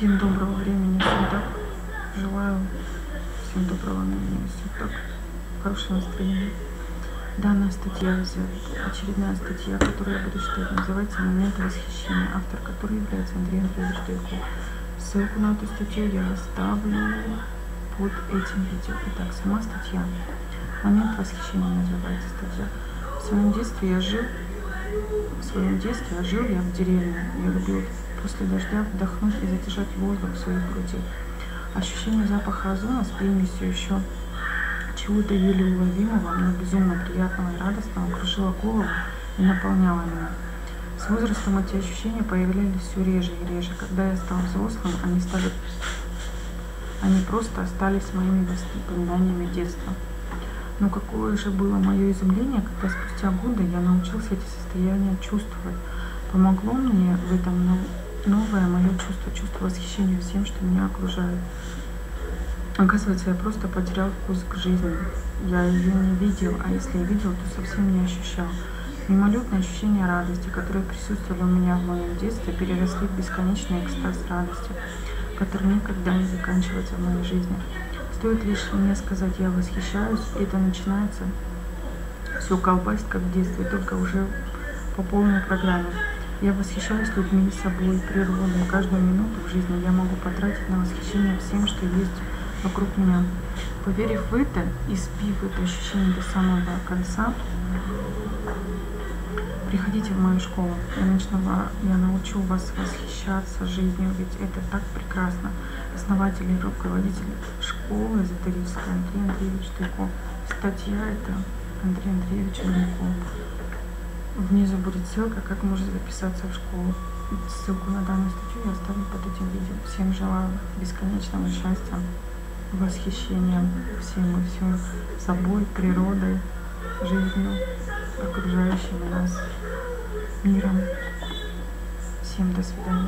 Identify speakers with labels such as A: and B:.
A: Всем доброго времени суток. Желаю всем доброго времени суток. Хорошего настроения. Данная статья, очередная статья, которую я буду читать, называется «Момент восхищения», автор которой является Андрей Андреевич Дойко. Ссылку на эту статью я оставлю под этим видео. Итак, сама статья. «Момент восхищения» называется статья. В своем детстве я жил в своем детстве, а жил я в деревне. Я любил после дождя вдохнуть и задержать воздух в своей груди. Ощущение запаха озона с примесью еще чего-то еле уловимого, но безумно приятного и радостного кружило голову и наполняло меня. С возрастом эти ощущения появлялись все реже и реже. Когда я стал взрослым, они стали они просто остались моими воспоминаниями детства. Но какое же было мое изумление, когда спустя годы я научился эти состояния чувствовать. Помогло мне в этом новое мое чувство, чувство восхищения всем, что меня окружает. Оказывается, я просто потерял вкус к жизни. Я ее не видел, а если и видел, то совсем не ощущал. Мимолетные ощущения радости, которые присутствовали у меня в моем детстве, переросли в бесконечный экстаз радости, который никогда не заканчивается в моей жизни. Стоит лишь мне сказать «я восхищаюсь», и это начинается все колбасит, как в детстве, только уже по полной программе. Я восхищаюсь людьми, собой, природой. Каждую минуту в жизни я могу потратить на восхищение всем, что есть вокруг меня. Поверив в это и спив это ощущение до самого конца, приходите в мою школу. Я, начну, я научу вас восхищаться жизнью, ведь это так прекрасно основатель и руководитель школы эзотерической Андрей Андреевич Тайко. Статья это Андрей Андреевич Тайко. Внизу будет ссылка, как можно записаться в школу. Ссылку на данную статью я оставлю под этим видео. Всем желаю бесконечного счастья, восхищения всем и всем собой, природой, жизнью, окружающим нас миром. Всем до свидания.